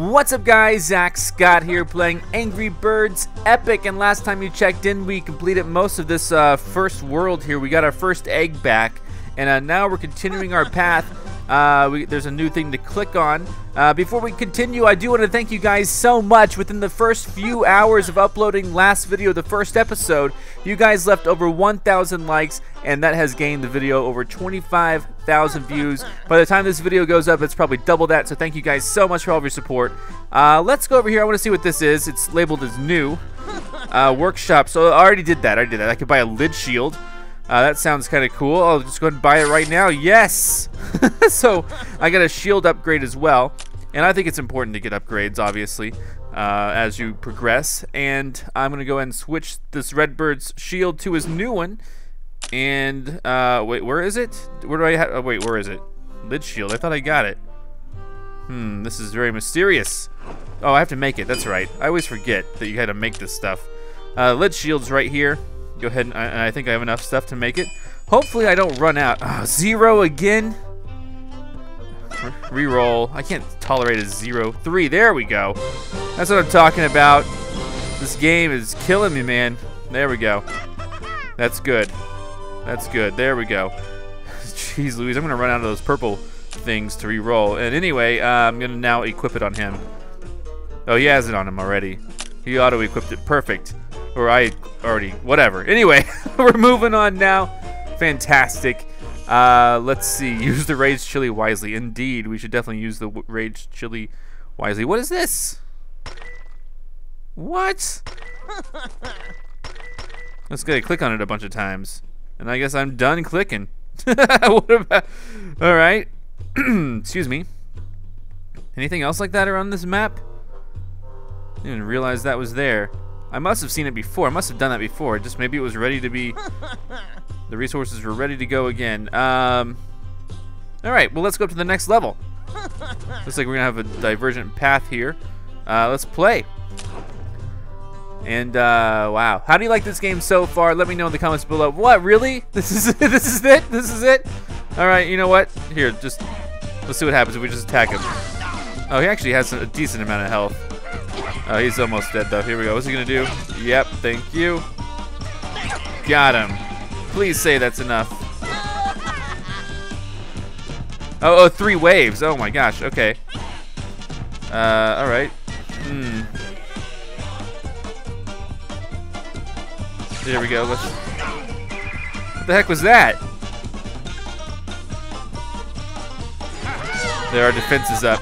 What's up guys, Zack Scott here playing Angry Birds Epic. And last time you checked in we completed most of this uh, first world here. We got our first egg back. And uh, now we're continuing our path uh, we, there's a new thing to click on. Uh, before we continue, I do want to thank you guys so much. Within the first few hours of uploading last video, the first episode, you guys left over 1,000 likes, and that has gained the video over 25,000 views. By the time this video goes up, it's probably double that, so thank you guys so much for all of your support. Uh, let's go over here. I want to see what this is. It's labeled as new. Uh, workshop. So I already did that. I did that. I could buy a lid shield. Uh, that sounds kind of cool. I'll just go ahead and buy it right now. Yes! so I got a shield upgrade as well. And I think it's important to get upgrades, obviously, uh, as you progress. And I'm going to go ahead and switch this Redbird's shield to his new one. And, uh, wait, where is it? Where do I have? Oh, wait, where is it? Lid shield. I thought I got it. Hmm, this is very mysterious. Oh, I have to make it. That's right. I always forget that you had to make this stuff. Uh, lid shield's right here go ahead and I, I, think I have enough stuff to make it. Hopefully I don't run out. Oh, zero again? Reroll. I can't tolerate a zero. Three, there we go. That's what I'm talking about. This game is killing me, man. There we go. That's good. That's good. There we go. Jeez Louise, I'm to run out of those purple things to re-roll. And anyway, uh, I'm to now equip it on him. Oh, he has it on him already. He auto-equipped it. Perfect. Or I already, whatever. Anyway, we're moving on now. Fantastic. Uh, let's see. Use the rage chili wisely. Indeed, we should definitely use the rage chili wisely. What is this? What? Let's go click on it a bunch of times. And I guess I'm done clicking. what about? All right. Excuse me. Anything else like that around this map? I Didn't even realize that was there. I must have seen it before. I must have done that before. Just maybe it was ready to be... the resources were ready to go again. Um, all right, well, let's go up to the next level. Looks like we're going to have a divergent path here. Uh, let's play. And, uh, wow. How do you like this game so far? Let me know in the comments below. What, really? This is, this is it? This is it? All right, you know what? Here, just... Let's see what happens if we just attack him. Oh, he actually has a decent amount of health. Oh, he's almost dead though. Here we go. What's he gonna do? Yep, thank you. Got him. Please say that's enough. Oh, oh, three waves. Oh my gosh. Okay. Uh, all right. Hmm. There we go. Let's. What the heck was that? There are defenses up.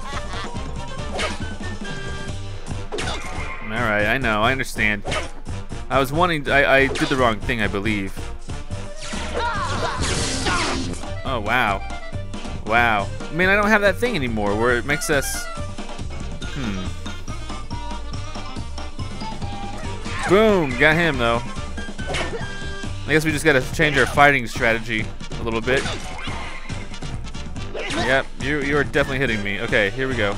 Alright, I know, I understand. I was wanting, I, I did the wrong thing, I believe. Oh, wow. Wow. I mean, I don't have that thing anymore where it makes us... Hmm. Boom! Got him, though. I guess we just gotta change our fighting strategy a little bit. Yep, you, you are definitely hitting me. Okay, here we go.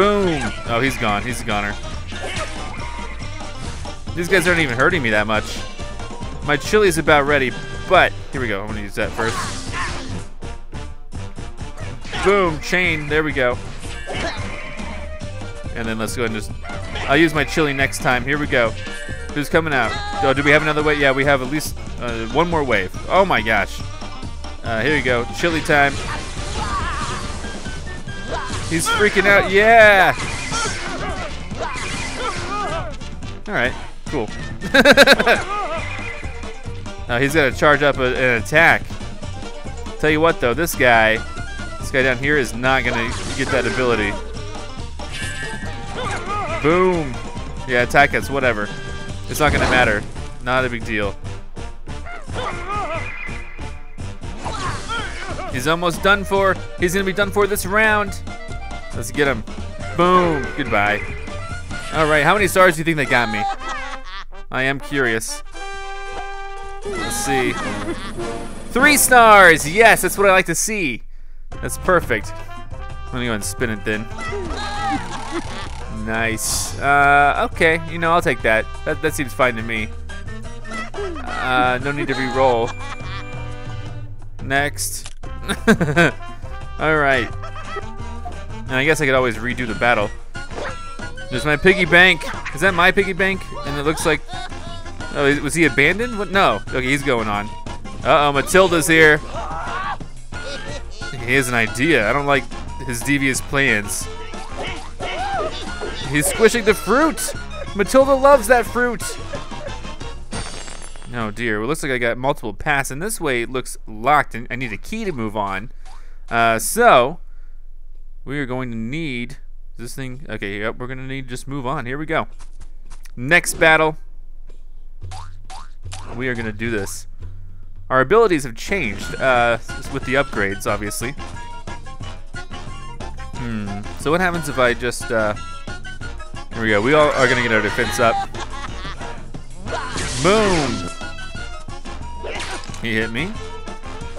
Boom! Oh, he's gone. He's a goner. These guys aren't even hurting me that much. My chili's about ready, but here we go. I'm gonna use that first. Boom! Chain. There we go. And then let's go and just. I'll use my chili next time. Here we go. Who's coming out? Oh, do we have another wave? Yeah, we have at least uh, one more wave. Oh my gosh. Uh, here we go. Chili time. He's freaking out. Yeah. All right. Cool. now he's gonna charge up a, an attack. Tell you what, though, this guy, this guy down here is not gonna get that ability. Boom. Yeah, attack us. Whatever. It's not gonna matter. Not a big deal. He's almost done for. He's gonna be done for this round. Let's get him. Boom. Goodbye. All right, how many stars do you think they got me? I am curious. Let's see. Three stars! Yes, that's what I like to see. That's perfect. I'm gonna go and spin it then. Nice. Uh, okay, you know, I'll take that. That, that seems fine to me. Uh, no need to re-roll. Next. Alright. And I guess I could always redo the battle. There's my piggy bank. Is that my piggy bank? And it looks like... Oh, was he abandoned? What? No. Okay, he's going on. Uh-oh, Matilda's here. He has an idea. I don't like his devious plans. He's squishing the fruit. Matilda loves that fruit. Oh dear, it looks like I got multiple paths, and this way it looks locked, and I need a key to move on. Uh, so, we are going to need this thing. Okay, yep, we're going to need just move on. Here we go. Next battle. We are going to do this. Our abilities have changed uh, with the upgrades, obviously. Hmm. So what happens if I just... Uh, here we go. We all are going to get our defense up. Boom! He hit me.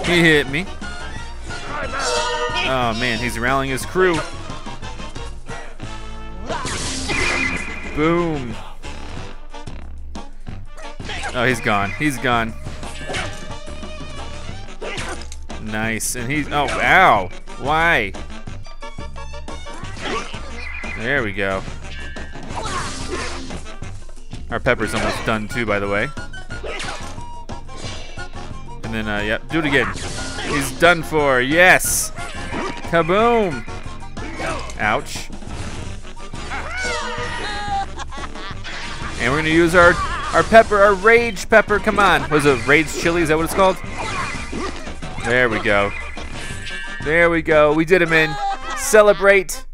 He hit me. Oh man, he's rallying his crew. Boom. Oh, he's gone. He's gone. Nice. And he's... Oh, ow. Why? There we go. Our pepper's almost done too, by the way. And then, uh, yep, do it again. He's done for. Yes. Kaboom. Ouch. And we're gonna use our our pepper, our rage pepper. Come on. Was it rage chili? Is that what it's called? There we go. There we go. We did him in. Celebrate.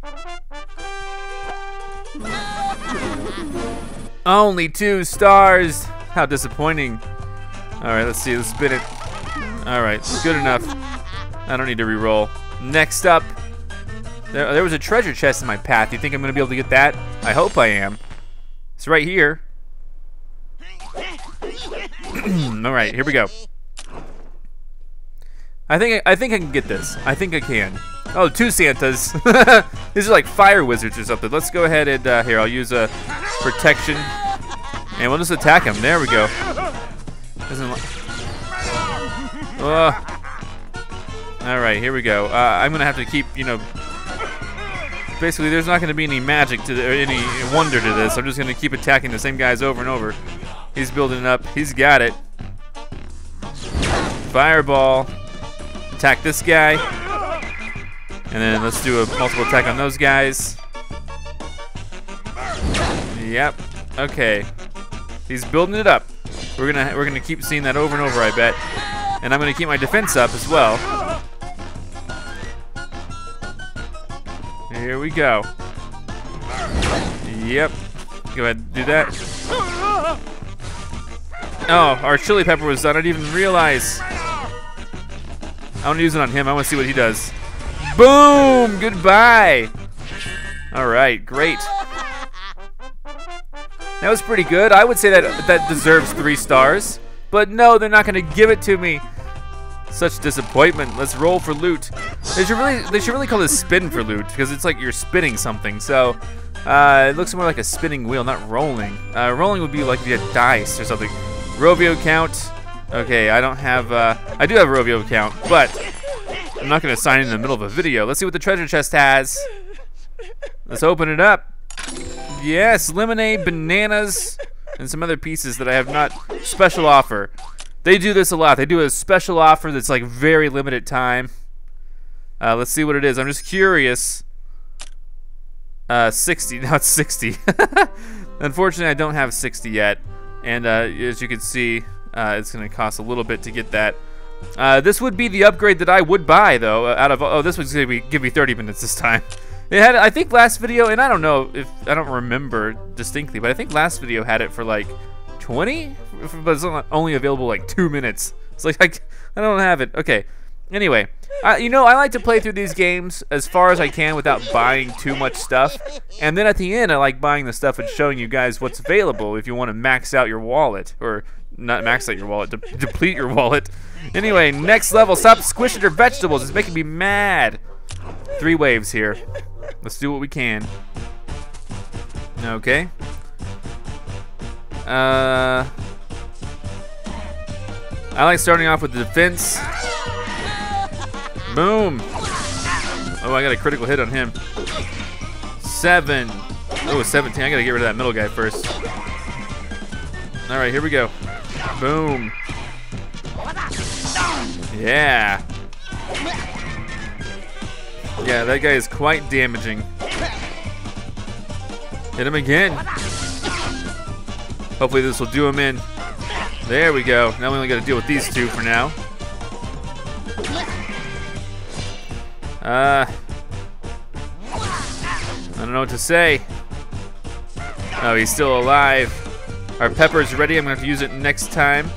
Only two stars. How disappointing. All right, let's see. Let's spin it. All right, good enough. I don't need to re-roll. Next up, there, there was a treasure chest in my path. You think I'm gonna be able to get that? I hope I am. It's right here. All right, here we go. I think I think I can get this. I think I can. Oh, two Santas. These are like fire wizards or something. Let's go ahead and uh, here. I'll use a protection, and we'll just attack him. There we go. Doesn't. Uh. All right, here we go. Uh, I'm gonna have to keep, you know. Basically, there's not gonna be any magic to the, or any wonder to this. I'm just gonna keep attacking the same guys over and over. He's building it up. He's got it. Fireball. Attack this guy. And then let's do a multiple attack on those guys. Yep. Okay. He's building it up. We're gonna we're gonna keep seeing that over and over, I bet. And I'm gonna keep my defense up as well. Here we go. Yep. Go ahead, and do that. Oh, our chili pepper was done. I didn't even realize. I want to use it on him. I want to see what he does. Boom! Goodbye. All right, great. That was pretty good. I would say that that deserves three stars. But no, they're not going to give it to me. Such disappointment. Let's roll for loot. They should really, they should really call this spin for loot because it's like you're spinning something. So uh, it looks more like a spinning wheel, not rolling. Uh, rolling would be like had dice or something. Rovio count. Okay, I don't have, uh, I do have a Rovio count, but I'm not going to sign in the middle of a video. Let's see what the treasure chest has. Let's open it up. Yes, lemonade, bananas, and some other pieces that I have not special offer. They do this a lot. They do a special offer that's like very limited time. Uh, let's see what it is. I'm just curious. Uh, 60, not 60. Unfortunately, I don't have 60 yet. And uh, as you can see, uh, it's going to cost a little bit to get that. Uh, this would be the upgrade that I would buy, though. Uh, out of oh, this was going to give me 30 minutes this time. It had, I think, last video, and I don't know if I don't remember distinctly, but I think last video had it for like 20, but it's only available like two minutes. It's like I, I don't have it. Okay. Anyway, you know, I like to play through these games as far as I can without buying too much stuff. And then at the end, I like buying the stuff and showing you guys what's available if you want to max out your wallet. Or not max out your wallet, de deplete your wallet. Anyway, next level. Stop squishing your vegetables. It's making me mad. Three waves here. Let's do what we can. Okay. Uh, I like starting off with the defense. Boom. Oh, I got a critical hit on him. Seven. Oh, 17. I gotta get rid of that middle guy first. All right, here we go. Boom. Yeah. Yeah, that guy is quite damaging. Hit him again. Hopefully this will do him in. There we go. Now we only got to deal with these two for now. Uh, I don't know what to say. Oh, he's still alive. Our pepper's ready. I'm going to have to use it next time.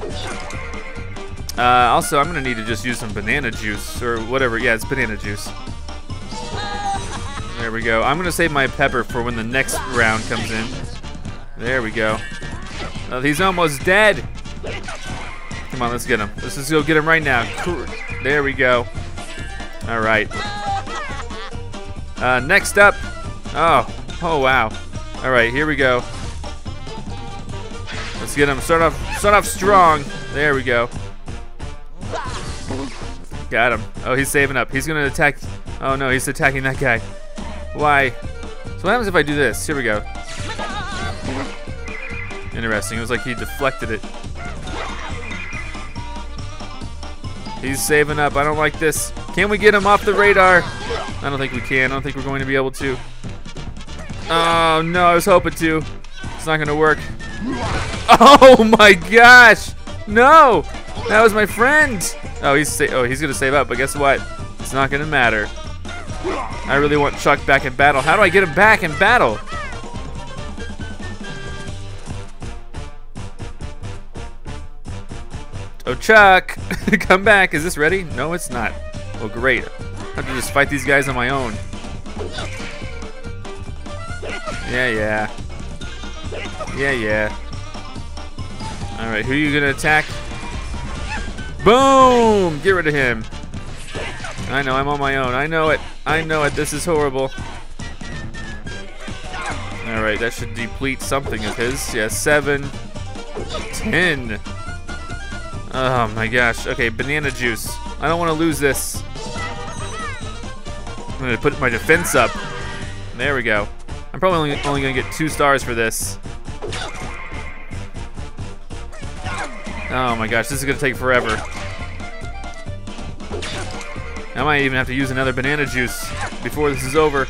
Uh, also, I'm going to need to just use some banana juice or whatever. Yeah, it's banana juice. There we go. I'm going to save my pepper for when the next round comes in. There we go. Oh, he's almost dead. Come on, let's get him. Let's just go get him right now. There we go. All right. Uh, next up. Oh, oh wow. All right, here we go. Let's get him. Start off, start off strong. There we go. Got him. Oh, he's saving up. He's gonna attack. Oh no, he's attacking that guy. Why? So what happens if I do this? Here we go. Interesting. It was like he deflected it. He's saving up. I don't like this. Can we get him off the radar? I don't think we can. I don't think we're going to be able to. Oh, no. I was hoping to. It's not going to work. Oh, my gosh. No. That was my friend. Oh, he's oh he's going to save up. But guess what? It's not going to matter. I really want Chuck back in battle. How do I get him back in battle? Chuck, come back. Is this ready? No, it's not. Well, great. I have to just fight these guys on my own. Yeah, yeah. Yeah, yeah. Alright, who are you gonna attack? Boom! Get rid of him. I know, I'm on my own. I know it. I know it. This is horrible. Alright, that should deplete something of his. Yeah, seven. Ten. Oh my gosh. Okay, banana juice. I don't want to lose this. I'm to put my defense up. There we go. I'm probably only, only to get two stars for this. Oh my gosh, this is to take forever. I might even have to use another banana juice before this is over.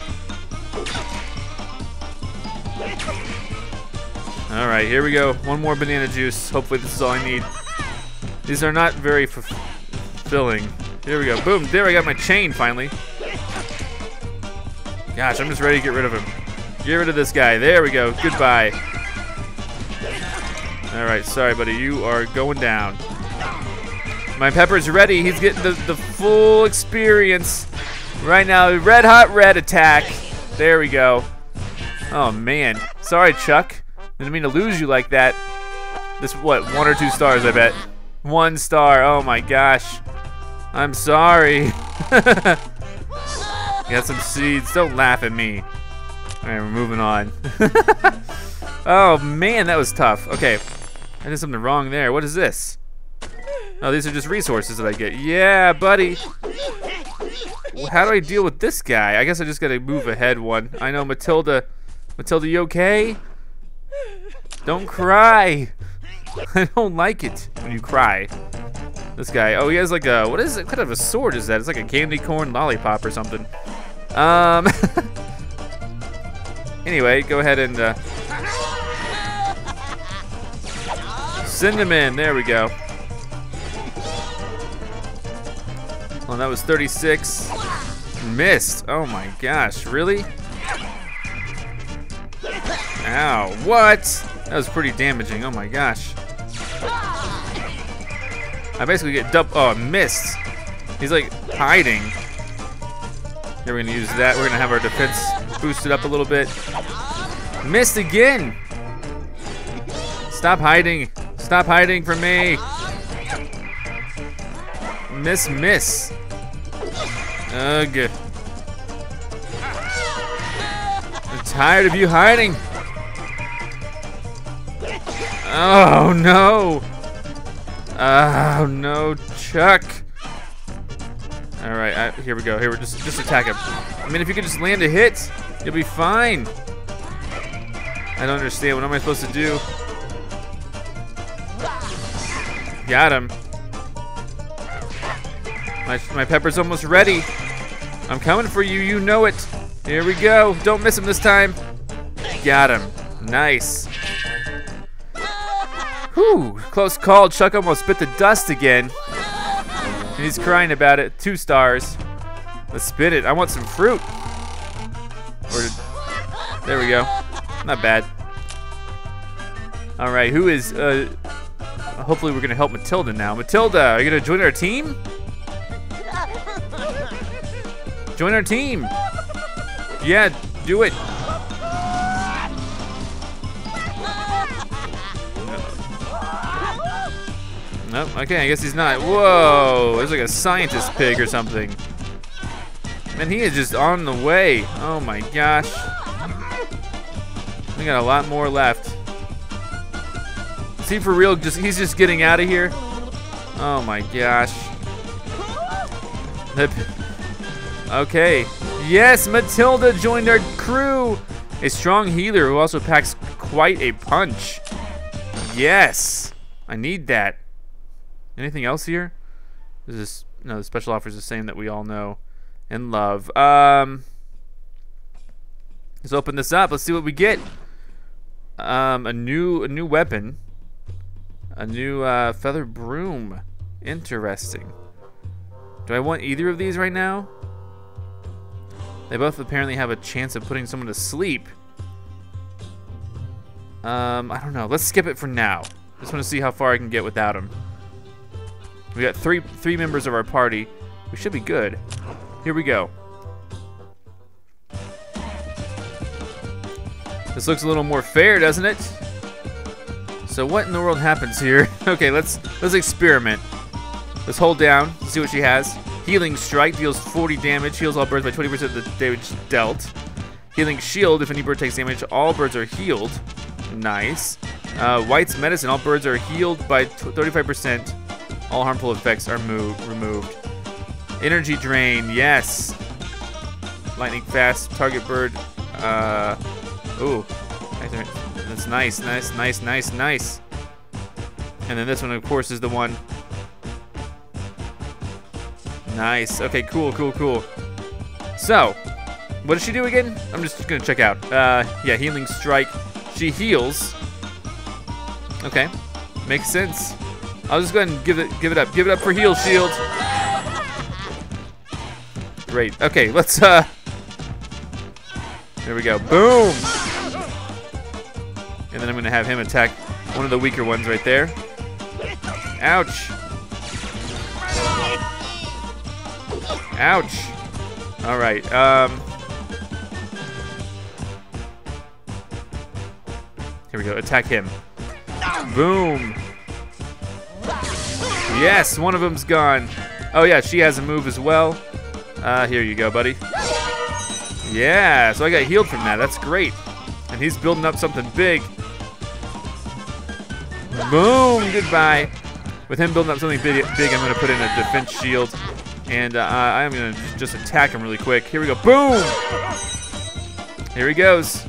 Alright, here we go. One more banana juice. Hopefully this is all I need. These are not very fulfilling. Here we go. Boom. There I got my chain finally. Gosh, I'm just ready to get rid of him. Get rid of this guy. There we go. Goodbye. Alright, sorry, buddy. You are going down. My pepper's ready. He's getting the, the full experience. Right now, red hot red attack. There we go. Oh, man. Sorry, Chuck. Didn't mean to lose you like that. This, what, one or two stars, I bet. One star. Oh my gosh. I'm sorry. Got some seeds. Don't laugh at me. Alright, we're moving on. oh man, that was tough. Okay. I did something wrong there. What is this? Oh, these are just resources that I get. Yeah, buddy. How do I deal with this guy? I guess I just gotta move ahead one. I know, Matilda. Matilda, you okay? Don't cry. I don't like it when you cry. This guy, oh, he has like a, what is it? What kind of a sword is that? It's like a candy corn lollipop or something. Um, anyway, go ahead and uh, send him in. There we go. Well, that was 36. Missed. Oh my gosh, really? Ow, what? That was pretty damaging. Oh my gosh. I basically get double. Oh, uh, missed. He's like hiding. Here we're gonna use that. We're gonna have our defense boosted up a little bit. Missed again. Stop hiding. Stop hiding from me. Miss, miss. Ugh. I'm tired of you hiding. Oh no! Oh no, Chuck! All right, I, here we go. Here, we just just attack him. I mean, if you could just land a hit, you'll be fine. I don't understand. What am I supposed to do? Got him. My, my pepper's almost ready. I'm coming for you. You know it. Here we go. Don't miss him this time. Got him. Nice. Whew. Close call. Chuck almost spit the dust again. And he's crying about it. Two stars. Let's spit it. I want some fruit. Or there we go. Not bad. All right, who is? Uh, hopefully, we're gonna help Matilda now. Matilda, are you gonna join our team? Join our team. Yeah, do it. Nope, okay, I guess he's not. Whoa, there's like a scientist pig or something. Man, he is just on the way. Oh my gosh. We got a lot more left. Is he for real? Just He's just getting out of here? Oh my gosh. Okay. Yes, Matilda joined our crew. A strong healer who also packs quite a punch. Yes. I need that. Anything else here? Is this no the special offer is the same that we all know and love. Um Let's open this up. Let's see what we get. Um a new a new weapon. A new uh, feather broom. Interesting. Do I want either of these right now? They both apparently have a chance of putting someone to sleep. Um, I don't know. Let's skip it for now. Just want to see how far I can get without him. We got three three members of our party. We should be good. Here we go. This looks a little more fair, doesn't it? So what in the world happens here? okay, let's let's experiment. Let's hold down, see what she has. Healing Strike deals 40 damage, heals all birds by 20% of the damage dealt. Healing Shield, if any bird takes damage, all birds are healed. Nice. Uh, White's Medicine, all birds are healed by 35%. All harmful effects are moved, removed. Energy Drain, yes. Lightning Fast, target bird. Uh, ooh, that's nice, nice, nice, nice, nice. And then this one, of course, is the one. Nice. Okay, cool, cool, cool. So, what does she do again? I'm just gonna check out. Uh, yeah, Healing Strike. She heals. Okay, makes sense. I'll just go ahead and give it give it up. Give it up for heal shield. Great. Okay, let's uh There we go. Boom! And then I'm gonna have him attack one of the weaker ones right there. Ouch. Ouch. Alright, um Here we go, attack him. Boom. Yes, one of them's gone. Oh yeah, she has a move as well. Uh, here you go, buddy. Yeah, so I got healed from that. That's great. And he's building up something big. Boom, goodbye. With him building up something big, big I'm to put in a defense shield. And uh, I'm to just attack him really quick. Here we go. Boom! Here he goes.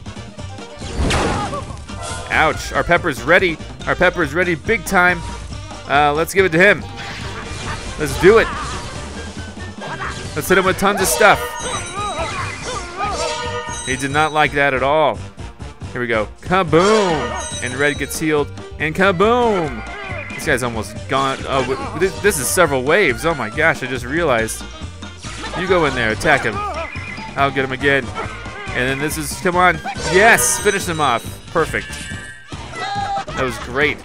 Ouch. Our pepper's ready. Our pepper's ready big time. Uh, let's give it to him. Let's do it. Let's hit him with tons of stuff. He did not like that at all. Here we go. Kaboom! And red gets healed. And kaboom! This guy's almost gone. Oh, this, this is several waves. Oh my gosh, I just realized. You go in there, attack him. I'll get him again. And then this is, come on. Yes, finish him off. Perfect. That was great.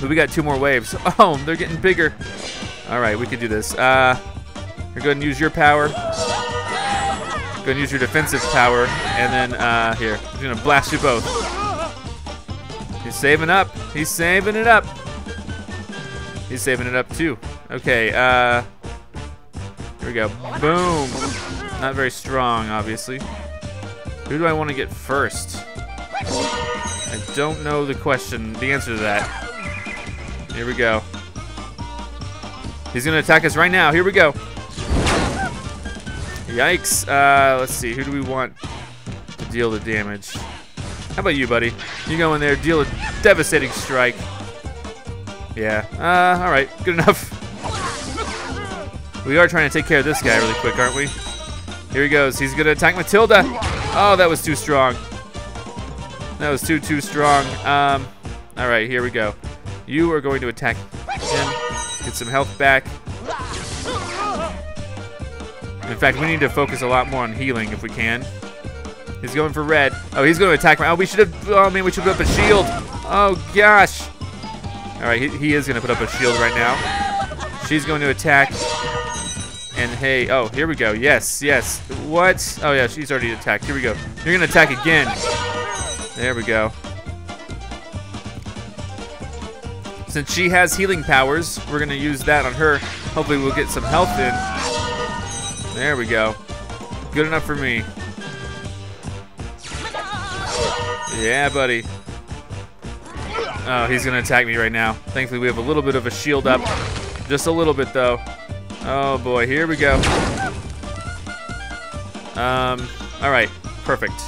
But we got two more waves. Oh, they're getting bigger. All right, we can do this. Uh, you're going to use your power. Go ahead and use your defensive power. And then, uh, here, I'm to blast you both. He's saving up. He's saving it up. He's saving it up, too. Okay, uh, here we go. Boom. Not very strong, obviously. Who do I want to get first? I don't know the question, the answer to that. Here we go. He's gonna attack us right now. Here we go. Yikes. Uh, let's see. Who do we want to deal the damage? How about you, buddy? You go in there, deal a devastating strike. Yeah. Uh, all right. Good enough. We are trying to take care of this guy really quick, aren't we? Here he goes. He's gonna attack Matilda. Oh, that was too strong. That was too, too strong. Um, all right, here we go. You are going to attack him. Get some health back. In fact, we need to focus a lot more on healing if we can. He's going for red. Oh, he's going to attack. Oh, we should have. Oh, man, we should put up a shield. Oh, gosh. All right, he, he is going to put up a shield right now. She's going to attack. And hey, oh, here we go. Yes, yes. What? Oh, yeah, she's already attacked. Here we go. You're going to attack again. There we go. Since she has healing powers, we're to use that on her. Hopefully we'll get some health in. There we go. Good enough for me. Yeah, buddy. Oh, he's to attack me right now. Thankfully, we have a little bit of a shield up. Just a little bit, though. Oh, boy. Here we go. Um, all right. Perfect.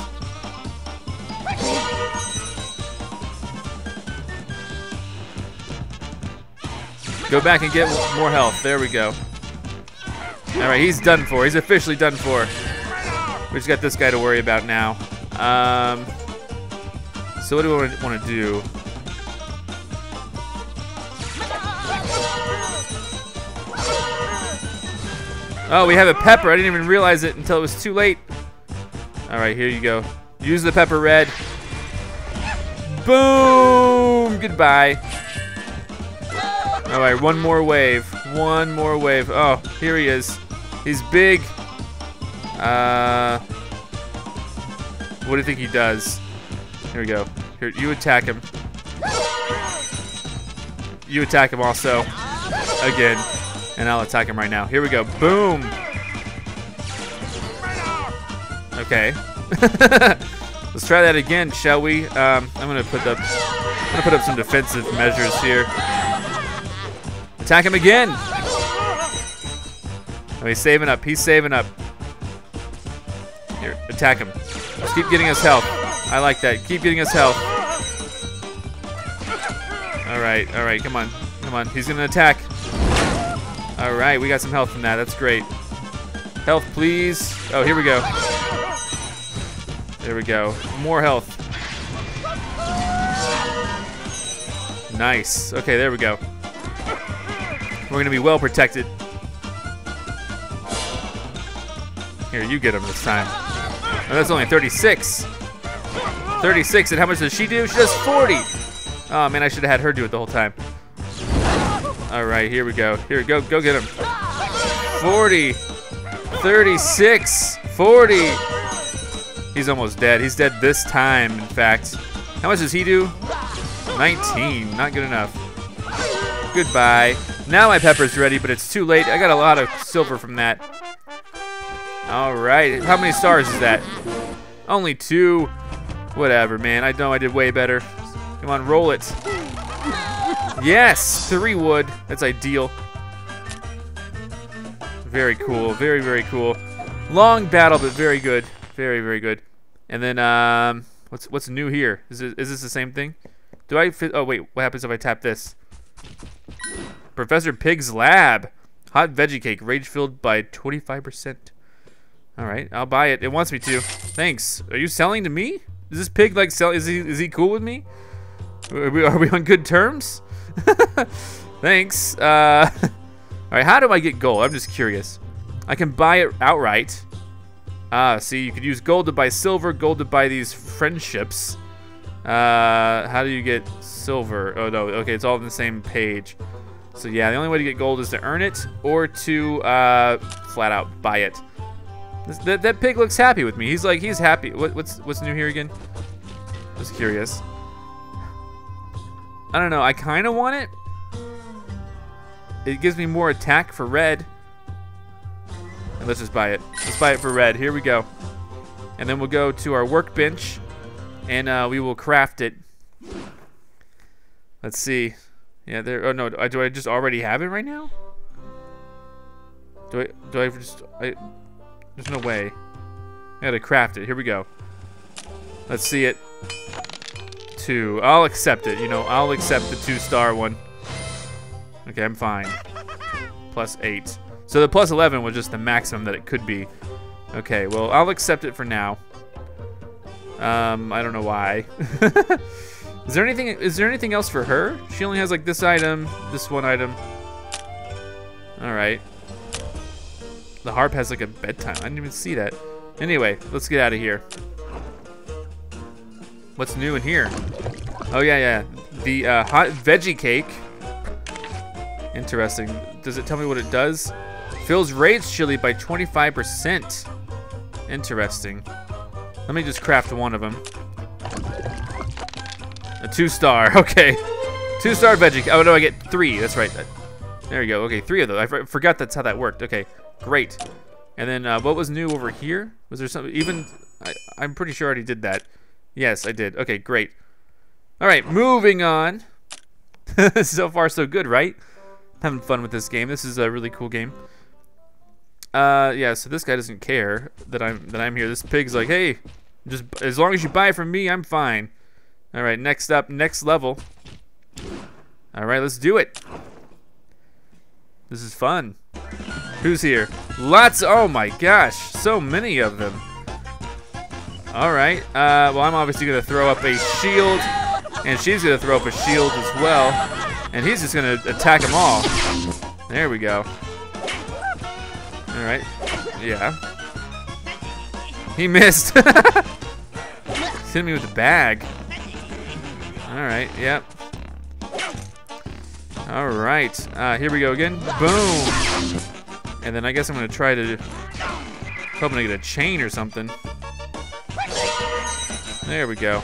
Go back and get more health. There we go. All right, he's done for. He's officially done for. We just got this guy to worry about now. Um, so what do we want to do? Oh, we have a pepper. I didn't even realize it until it was too late. All right, here you go. Use the pepper red. Boom! Goodbye. All right, one more wave. One more wave. Oh, here he is. He's big. Uh, what do you think he does? Here we go. Here, you attack him. You attack him also. Again. And I'll attack him right now. Here we go. Boom. Okay. Let's try that again, shall we? Um, I'm gonna put up. I'm gonna put up some defensive measures here. Attack him again. Oh, he's saving up. He's saving up. Here, attack him. Let's keep getting us health. I like that. Keep getting us health. All right, all right. Come on, come on. He's gonna attack. All right, we got some health from that. That's great. Health, please. Oh, here we go. There we go. More health. Nice. Okay, there we go. We're gonna be well protected. Here, you get him this time. Oh, that's only 36. 36, and how much does she do? She does 40. Oh man, I should have had her do it the whole time. All right, here we go. Here, go, go get him. 40, 36, 40. He's almost dead. He's dead this time, in fact. How much does he do? 19, not good enough. Goodbye. Now my pepper's ready, but it's too late. I got a lot of silver from that. All right, how many stars is that? Only two. Whatever, man. I know I did way better. Come on, roll it. Yes, three wood. That's ideal. Very cool. Very, very cool. Long battle, but very good. Very, very good. And then, um, what's what's new here? Is it, is this the same thing? Do I fit? Oh wait, what happens if I tap this? Professor Pig's lab. Hot veggie cake, rage filled by 25%. All right, I'll buy it. It wants me to. Thanks. Are you selling to me? Is this pig like sell? Is he is he cool with me? Are we, are we on good terms? Thanks. Uh, all right, how do I get gold? I'm just curious. I can buy it outright. Ah, see, you could use gold to buy silver, gold to buy these friendships. Uh, how do you get silver? Oh no, okay, it's all on the same page. So yeah, the only way to get gold is to earn it or to uh, flat out buy it. That, that pig looks happy with me. He's like, he's happy. What, what's what's new here again? Just curious. I don't know. I kind of want it. It gives me more attack for red. And let's just buy it. Let's buy it for red. Here we go. And then we'll go to our workbench, and uh, we will craft it. Let's see. Yeah, there. Oh no, do I just already have it right now? Do I? Do I just? I. There's no way. I gotta craft it. Here we go. Let's see it. Two. I'll accept it. You know, I'll accept the two-star one. Okay, I'm fine. Plus eight. So the plus 11 was just the maximum that it could be. Okay, well, I'll accept it for now. Um, I don't know why. is there anything? Is there anything else for her? She only has like this item, this one item. All right. The harp has like a bedtime. I didn't even see that. Anyway, let's get out of here. What's new in here? Oh yeah, yeah. The uh, hot veggie cake. Interesting. Does it tell me what it does? Fills rage chili by 25%. Interesting. Let me just craft one of them. A two star, okay. Two star veggie. Oh no, I get three. That's right. There you go. Okay, three of those. I forgot that's how that worked. Okay, great. And then uh, what was new over here? Was there something even? I, I'm pretty sure I already did that. Yes, I did. Okay, great. All right, moving on. so far, so good, right? Having fun with this game. This is a really cool game. Uh, yeah. So this guy doesn't care that I'm that I'm here. This pig's like, hey, just as long as you buy from me, I'm fine. All right, next up, next level. All right, let's do it. This is fun. Who's here? Lots. Oh my gosh, so many of them. All right. Uh, well, I'm obviously gonna throw up a shield, and she's gonna throw up a shield as well, and he's just gonna attack them all. There we go. All right. Yeah. He missed. Hitting me with the bag. All right. Yep. All right. Uh, here we go again. Boom. And then I guess I'm gonna try to hoping to get a chain or something. There we go.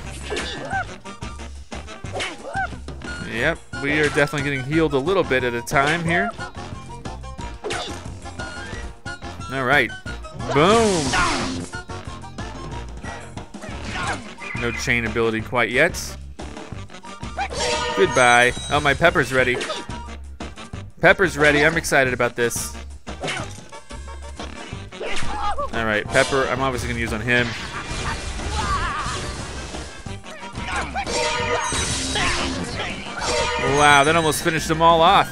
Yep, we are definitely getting healed a little bit at a time here. All right. Boom. No chain ability quite yet. Goodbye. Oh, my pepper's ready. Pepper's ready. I'm excited about this. All right, pepper. I'm obviously gonna use on him. Wow, that almost finished them all off.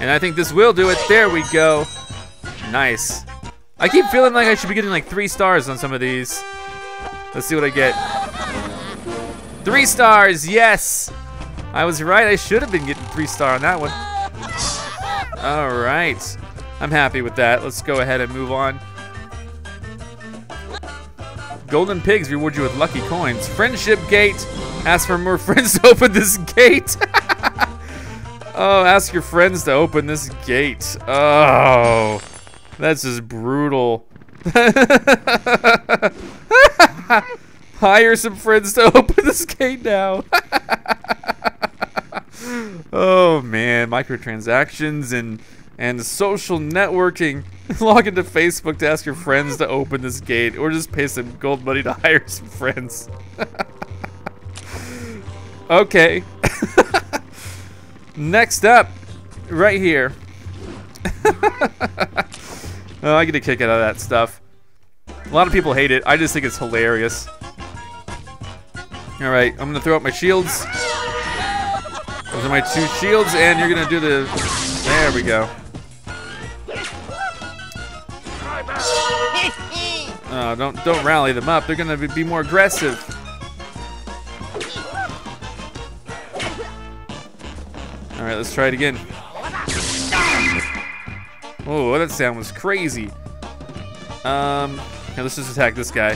And I think this will do it. There we go. Nice. I keep feeling like I should be getting like three stars on some of these. Let's see what I get. Three stars, yes! I was right, I should have been getting three star on that one. All right, I'm happy with that. Let's go ahead and move on. Golden Pigs reward you with lucky coins. Friendship Gate. Ask for more friends to open this gate. oh, ask your friends to open this gate. Oh, that's just brutal. Hire some friends to open this gate now. Oh man, microtransactions and and social networking. Log into Facebook to ask your friends to open this gate, or just pay some gold money to hire some friends. okay. Next up, right here. oh, I get a kick out of that stuff. A lot of people hate it. I just think it's hilarious. All right, I'm gonna throw up my shields. Are my two shields, and you're gonna do the. There we go. Oh, don't don't rally them up. They're gonna be more aggressive. All right, let's try it again. Oh, that sound was crazy. Um, okay, let's just attack this guy.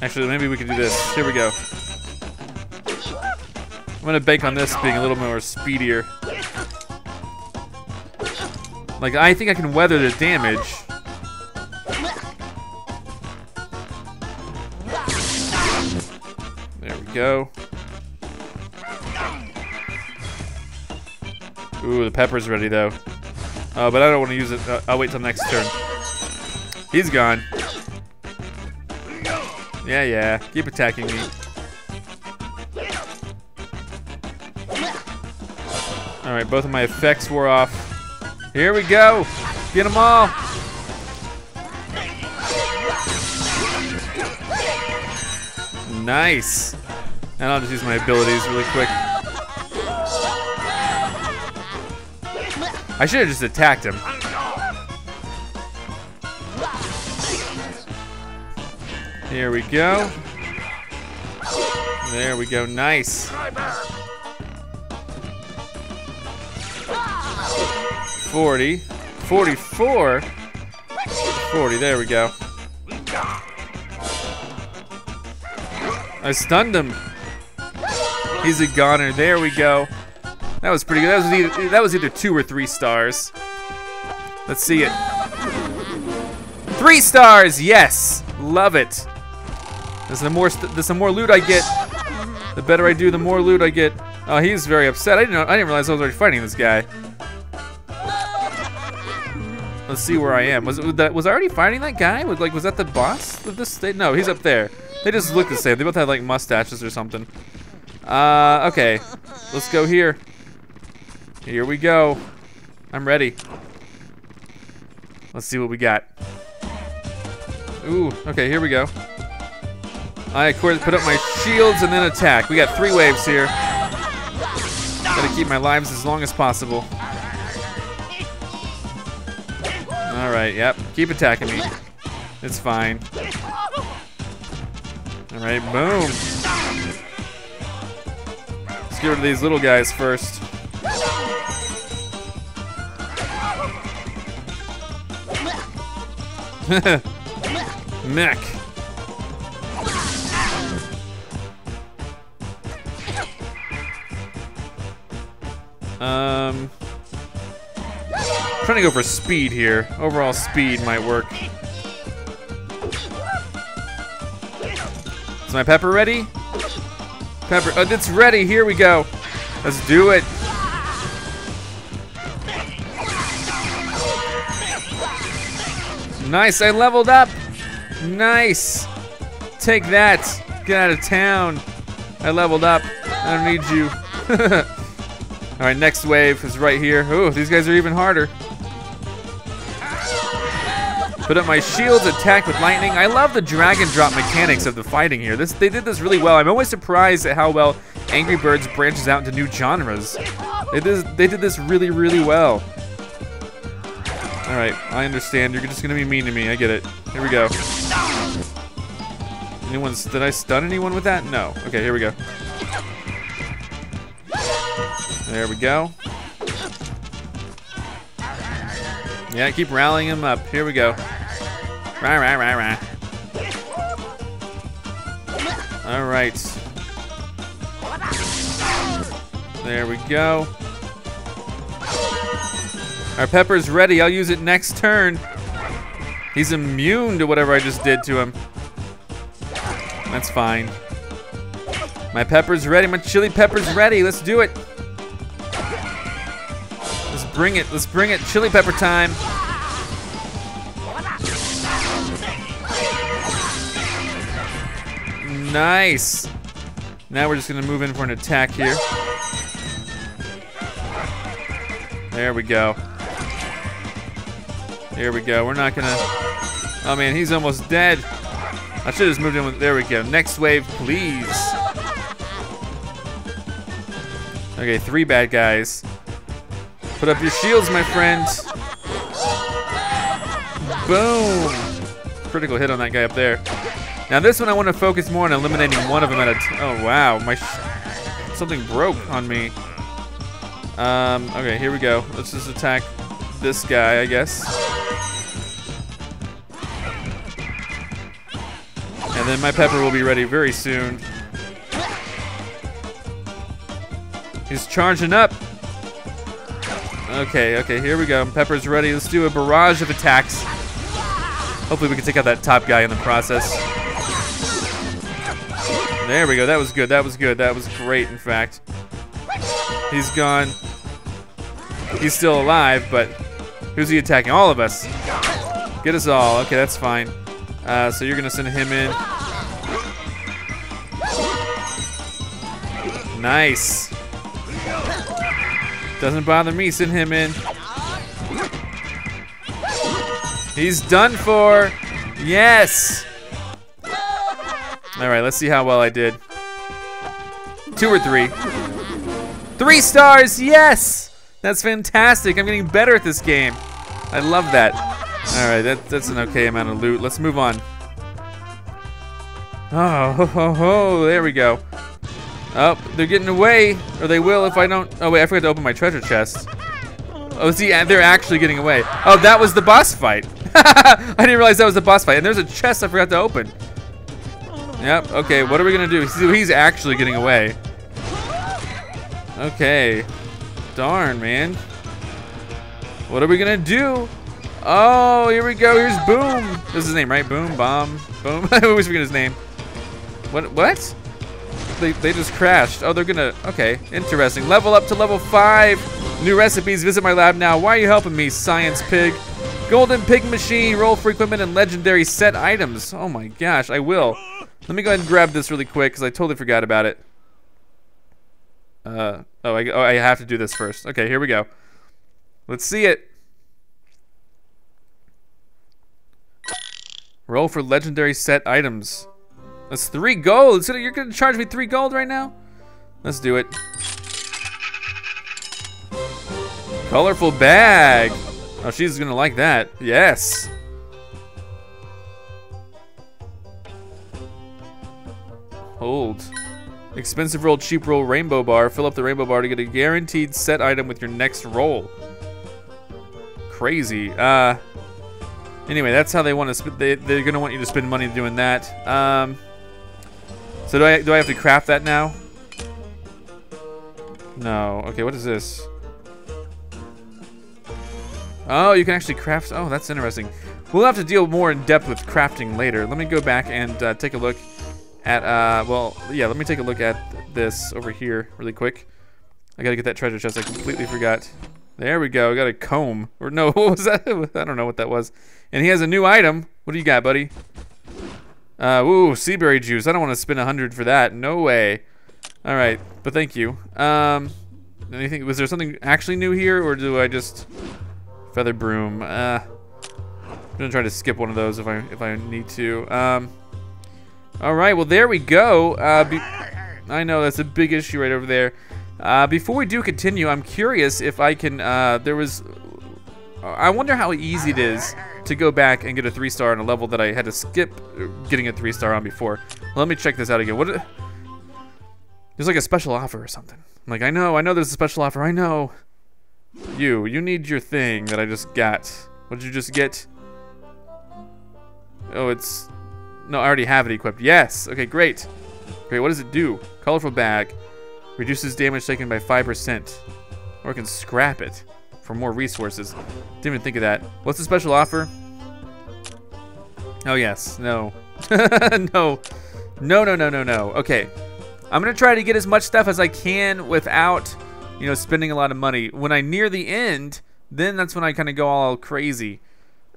Actually, maybe we can do this. Here we go. I'm gonna bank on this being a little more speedier. Like, I think I can weather the damage. There we go. Ooh, the pepper's ready, though. Oh, but I don't want to use it. Uh, I'll wait till next turn. He's gone. Yeah, yeah. Keep attacking me. Alright, both of my effects wore off. Here we go. Get them all. Nice. And I'll just use my abilities really quick. I should have just attacked him. Here we go. There we go. Nice. Forty. Forty-four. Forty. There we go. I stunned him. He's a goner. There we go. That was pretty good. That was either, that was either two or three stars. Let's see it. Three stars. Yes. Love it. There's the more the more loot I get, the better I do. The more loot I get. Oh, he's very upset. I didn't know. I didn't realize I was already fighting this guy. Let's see where I am. Was that? Was I already fighting that guy? Was like was that the boss of this state? No, he's up there. They just look the same. They both have like mustaches or something. Uh, okay. Let's go here. Here we go. I'm ready. Let's see what we got. Ooh, okay, here we go. I, of course, put up my shields and then attack. We got three waves here. Gotta keep my lives as long as possible. Alright, yep. Keep attacking me. It's fine. Alright, boom. Let's get rid of these little guys first. Mech. Um, trying to go for speed here. Overall speed might work. Is my pepper ready? Pepper, oh, it's ready. Here we go. Let's do it. Nice, I leveled up. Nice. Take that. Get out of town. I leveled up. I don't need you. All right, next wave is right here. Ooh, these guys are even harder. Put up uh, my shields, attack with lightning. I love the drag and drop mechanics of the fighting here. This They did this really well. I'm always surprised at how well Angry Birds branches out into new genres. They did, they did this really, really well. Alright, I understand. You're just gonna be mean to me. I get it. Here we go. Anyone, did I stun anyone with that? No. Okay, here we go. There we go. Yeah, keep rallying him up. Here we go. All right. There we go. Our pepper's ready. I'll use it next turn. He's immune to whatever I just did to him. That's fine. My pepper's ready. My chili pepper's ready. Let's do it. Bring it. Let's bring it. Chili pepper time. Nice. Now we're just to move in for an attack here. There we go. Here we go. We're not gonna. Oh man, he's almost dead. I should have just moved in with. There we go. Next wave, please. Okay, three bad guys. Put up your shields, my friend. Boom. Critical hit on that guy up there. Now this one I want to focus more on eliminating one of them at a. Time. Oh wow, my something broke on me. Um. Okay, here we go. Let's just attack this guy, I guess. And then my pepper will be ready very soon. He's charging up. Okay, okay, here we go. Pepper's ready. Let's do a barrage of attacks. Hopefully we can take out that top guy in the process. There we go. That was good. That was good. That was great, in fact. He's gone. He's still alive, but who's he attacking? All of us. Get us all. Okay, that's fine. Uh, so you're going to send him in. Nice. Doesn't bother me. Send him in. He's done for. Yes. All right, let's see how well I did. Two or three. Three stars, yes! That's fantastic. I'm getting better at this game. I love that. All right, that, that's an okay amount of loot. Let's move on. Oh, ho, ho, ho, there we go. Oh, they're getting away, or they will if I don't. Oh wait, I forgot to open my treasure chest. Oh, see, they're actually getting away. Oh, that was the boss fight. I didn't realize that was the boss fight. And there's a chest I forgot to open. Yep, okay, what are we gonna do? He's actually getting away. Okay. Darn, man. What are we gonna do? Oh, here we go. Here's Boom. This is his name, right? Boom, Bomb, Boom. I always forget his name. What? What? They, they just crashed. Oh, they're gonna. Okay, interesting. Level up to level five. New recipes. Visit my lab now. Why are you helping me, Science Pig? Golden Pig Machine. Roll for equipment and legendary set items. Oh my gosh, I will. Let me go ahead and grab this really quick because I totally forgot about it. Uh, oh, I, oh, I have to do this first. Okay, here we go. Let's see it. Roll for legendary set items. That's three gold. So you're gonna charge me three gold right now? Let's do it. Colorful bag. Oh, she's gonna like that. Yes. Hold. Expensive roll, cheap roll, rainbow bar. Fill up the rainbow bar to get a guaranteed set item with your next roll. Crazy. Uh. Anyway, that's how they want to spend. They, they're gonna want you to spend money doing that. Um. So do I do I have to craft that now? No. Okay, what is this? Oh, you can actually craft. Oh, that's interesting. We'll have to deal more in depth with crafting later. Let me go back and uh, take a look at, uh, well, yeah, let me take a look at this over here really quick. I gotta get that treasure chest. I completely forgot. There we go. I got a comb. Or no, what was that? I don't know what that was. And he has a new item. What do you got, buddy? Uh, ooh, seaberry juice. I don't want to spend a hundred for that. No way. All right, but thank you. Um, anything? Was there something actually new here, or do I just feather broom? Uh, I'm gonna try to skip one of those if I if I need to. Um. All right, well, there we go. Uh, I know that's a big issue right over there. Uh, before we do continue, I'm curious if I can, uh, there was, I wonder how easy it is to go back and get a three star on a level that I had to skip getting a three star on before. Let me check this out again. What? There's like a special offer or something. I'm like, I know, I know there's a special offer. I know. You, you need your thing that I just got. What did you just get? Oh, it's no, I already have it equipped. Yes. Okay, great. Great. What does it do? Colorful bag. Reduces damage taken by 5%. Or I can scrap it for more resources. Didn't even think of that. What's the special offer? Oh, yes. No. no. No, no, no, no, no. Okay. I'm going to try to get as much stuff as I can without, you know, spending a lot of money. When I near the end, then that's when I kind of go all crazy.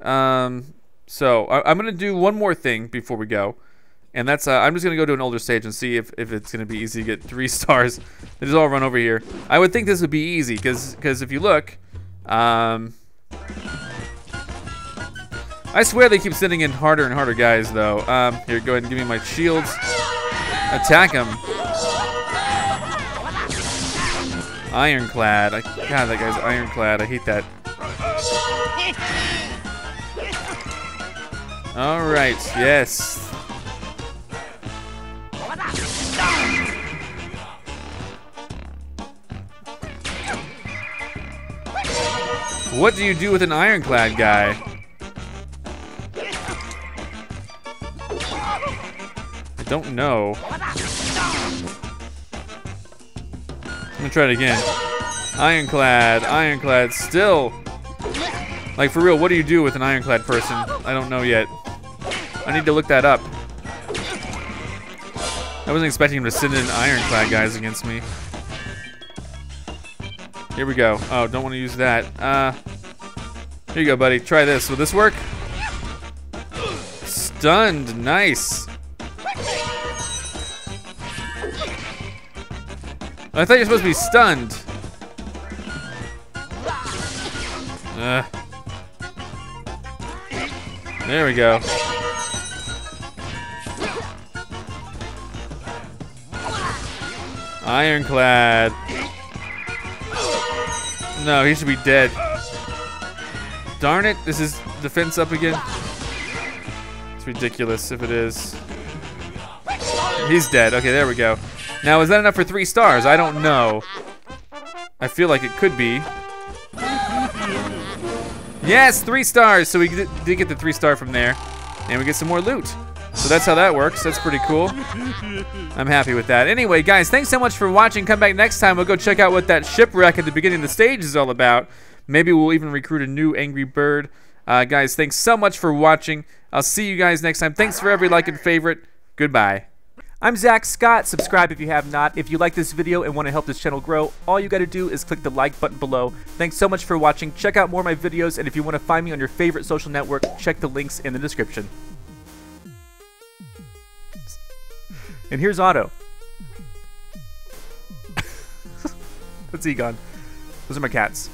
Um, so I, am gonna do one more thing before we go, and that's uh, I'm just gonna go to an older stage and see if, if it's gonna be easy to get three stars. They just all run over here. I would think this would be easy because because if you look, um, I swear they keep sending in harder and harder guys though. Um, here, go ahead and give me my shields. Attack him. Ironclad. I, God, that guy's ironclad. I hate that. All right, yes. What do you do with an ironclad guy? I don't know. I'm gonna try it again. Ironclad, ironclad, still. Like for real, what do you do with an ironclad person? I don't know yet. I need to look that up. I wasn't expecting him to send in ironclad guys against me. Here we go. Oh, don't want to use that. Uh, here you go, buddy. Try this. Will this work? Stunned. Nice. I thought you were supposed to be stunned. Uh. There we go. Ironclad. No, he should be dead. Darn it, this is defense up again. It's ridiculous if it is. He's dead. Okay, there we go. Now, is that enough for three stars? I don't know. I feel like it could be. Yes, three stars. So we did get the three star from there. And we get some more loot. So that's how that works. That's pretty cool. I'm happy with that. Anyway, guys, thanks so much for watching. Come back next time. We'll go check out what that shipwreck at the beginning of the stage is all about. Maybe we'll even recruit a new Angry Bird. Uh, guys, thanks so much for watching. I'll see you guys next time. Thanks for every like and favorite. Goodbye. I'm Zack Scott. Subscribe if you have not. If you like this video and want to help this channel grow, all you got to do is click the like button below. Thanks so much for watching. Check out more of my videos, and if you want to find me on your favorite social network, check the links in the description. And here's Otto. That's Egon. Those are my cats.